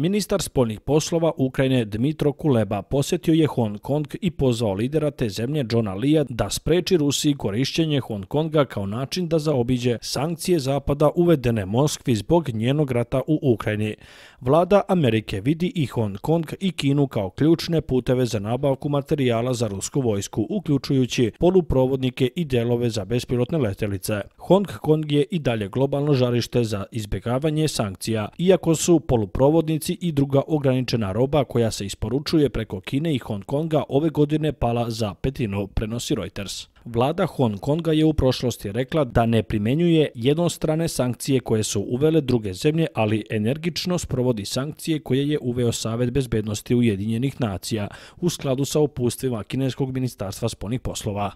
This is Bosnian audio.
Ministar spoljnih poslova Ukrajine Dmitro Kuleba posjetio je Hong Kong i pozvao lidera te zemlje Johna Lija da spreči Rusiji korišćenje Hong Konga kao način da zaobiđe sankcije Zapada uvedene Moskvi zbog njenog rata u Ukrajini. Vlada Amerike vidi i Hong Kong i Kinu kao ključne puteve za nabavku materijala za rusku vojsku, uključujući poluprovodnike i delove za bespilotne letelice. Hong Kong je i dalje globalno žarište za izbjegavanje sankcija, iako su poluprovodnici trgovci i druga ograničena roba koja se isporučuje preko Kine i Hong Konga ove godine pala za petinu, prenosi Reuters. Vlada Hong Konga je u prošlosti rekla da ne primenjuje jednostrane sankcije koje su uvele druge zemlje, ali energično sprovodi sankcije koje je uveo Savet bezbednosti Ujedinjenih nacija u skladu sa upustvima Kineskog ministarstva spoljnih poslova.